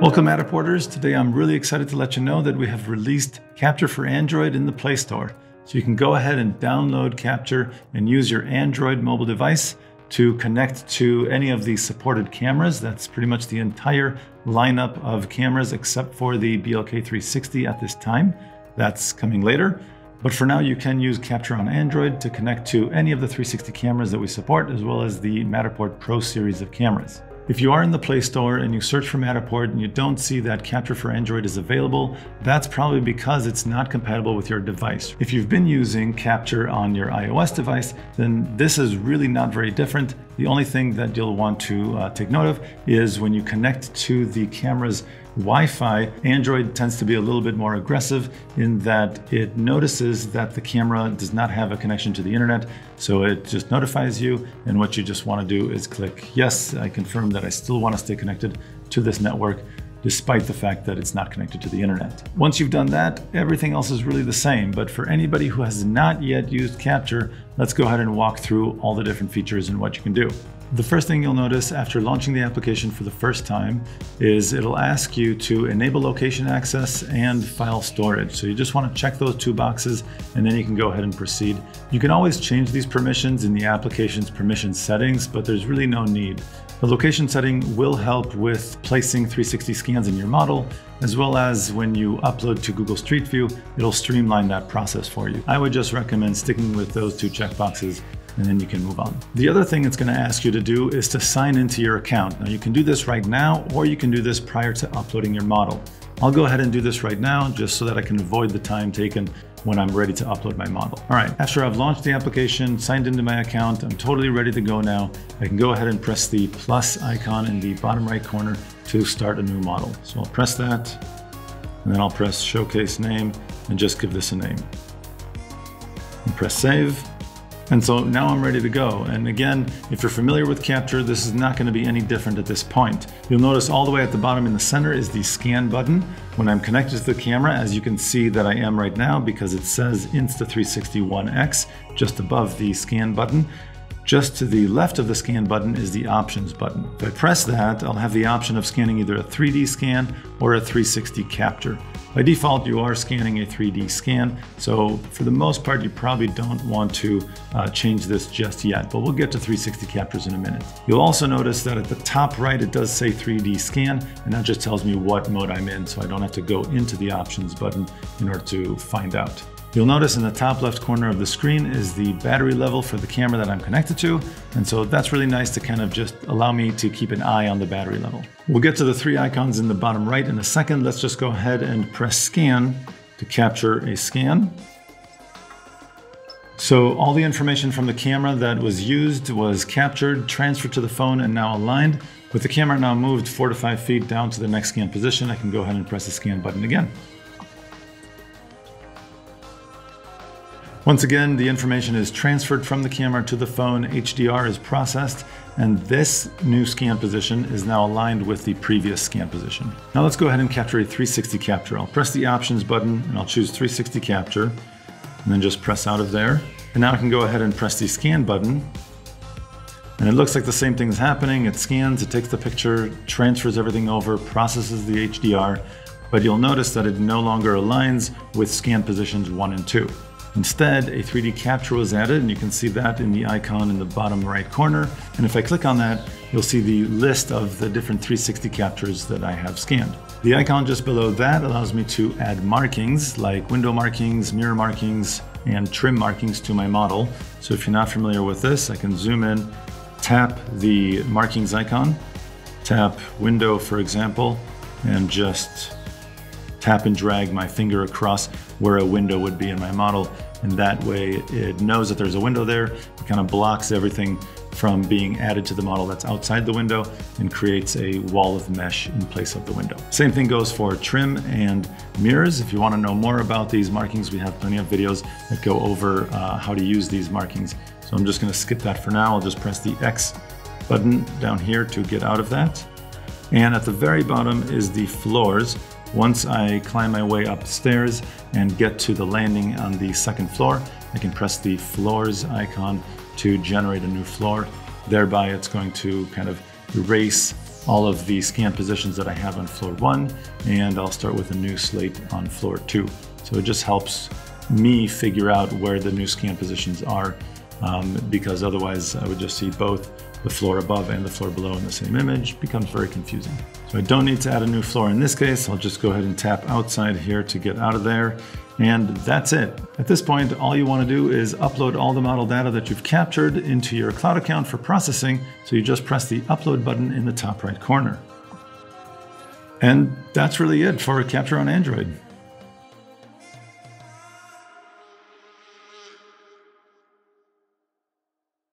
Welcome Matterporters. Today I'm really excited to let you know that we have released Capture for Android in the Play Store. So you can go ahead and download Capture and use your Android mobile device to connect to any of the supported cameras. That's pretty much the entire lineup of cameras except for the BLK360 at this time. That's coming later. But for now, you can use Capture on Android to connect to any of the 360 cameras that we support, as well as the Matterport Pro series of cameras. If you are in the Play Store and you search for Matterport and you don't see that Capture for Android is available, that's probably because it's not compatible with your device. If you've been using Capture on your iOS device, then this is really not very different. The only thing that you'll want to uh, take note of is when you connect to the camera's Wi-Fi, Android tends to be a little bit more aggressive in that it notices that the camera does not have a connection to the internet. So it just notifies you. And what you just want to do is click, yes, I confirm that I still want to stay connected to this network despite the fact that it's not connected to the internet. Once you've done that, everything else is really the same. But for anybody who has not yet used Capture, let's go ahead and walk through all the different features and what you can do. The first thing you'll notice after launching the application for the first time is it'll ask you to enable location access and file storage. So you just want to check those two boxes and then you can go ahead and proceed. You can always change these permissions in the application's permission settings, but there's really no need. The location setting will help with placing 360 scans in your model, as well as when you upload to Google Street View, it'll streamline that process for you. I would just recommend sticking with those two checkboxes and then you can move on. The other thing it's going to ask you to do is to sign into your account. Now you can do this right now, or you can do this prior to uploading your model. I'll go ahead and do this right now just so that I can avoid the time taken when I'm ready to upload my model. All right, after I've launched the application, signed into my account, I'm totally ready to go now. I can go ahead and press the plus icon in the bottom right corner to start a new model. So I'll press that, and then I'll press showcase name and just give this a name. And press save. And so now I'm ready to go. And again, if you're familiar with Capture, this is not gonna be any different at this point. You'll notice all the way at the bottom in the center is the scan button. When I'm connected to the camera, as you can see that I am right now because it says Insta360 One X just above the scan button. Just to the left of the scan button is the options button. If I press that, I'll have the option of scanning either a 3D scan or a 360 capture. By default, you are scanning a 3D scan, so for the most part, you probably don't want to uh, change this just yet, but we'll get to 360 captures in a minute. You'll also notice that at the top right, it does say 3D scan, and that just tells me what mode I'm in, so I don't have to go into the options button in order to find out. You'll notice in the top left corner of the screen is the battery level for the camera that I'm connected to. And so that's really nice to kind of just allow me to keep an eye on the battery level. We'll get to the three icons in the bottom right in a second. Let's just go ahead and press scan to capture a scan. So all the information from the camera that was used was captured, transferred to the phone, and now aligned. With the camera now moved four to five feet down to the next scan position, I can go ahead and press the scan button again. Once again, the information is transferred from the camera to the phone, HDR is processed, and this new scan position is now aligned with the previous scan position. Now let's go ahead and capture a 360 capture. I'll press the options button and I'll choose 360 capture, and then just press out of there. And now I can go ahead and press the scan button, and it looks like the same thing is happening. It scans, it takes the picture, transfers everything over, processes the HDR, but you'll notice that it no longer aligns with scan positions one and two. Instead, a 3D capture was added, and you can see that in the icon in the bottom right corner. And if I click on that, you'll see the list of the different 360 captures that I have scanned. The icon just below that allows me to add markings like window markings, mirror markings, and trim markings to my model. So if you're not familiar with this, I can zoom in, tap the markings icon, tap window, for example, and just tap and drag my finger across where a window would be in my model and that way it knows that there's a window there. It kind of blocks everything from being added to the model that's outside the window and creates a wall of mesh in place of the window. Same thing goes for trim and mirrors. If you want to know more about these markings, we have plenty of videos that go over uh, how to use these markings. So I'm just going to skip that for now. I'll just press the X button down here to get out of that. And at the very bottom is the floors. Once I climb my way upstairs and get to the landing on the second floor, I can press the floors icon to generate a new floor. Thereby it's going to kind of erase all of the scan positions that I have on floor one, and I'll start with a new slate on floor two. So it just helps me figure out where the new scan positions are um, because otherwise I would just see both the floor above and the floor below in the same image. It becomes very confusing. So I don't need to add a new floor in this case. I'll just go ahead and tap outside here to get out of there. And that's it. At this point, all you want to do is upload all the model data that you've captured into your cloud account for processing. So you just press the upload button in the top right corner. And that's really it for Capture on Android.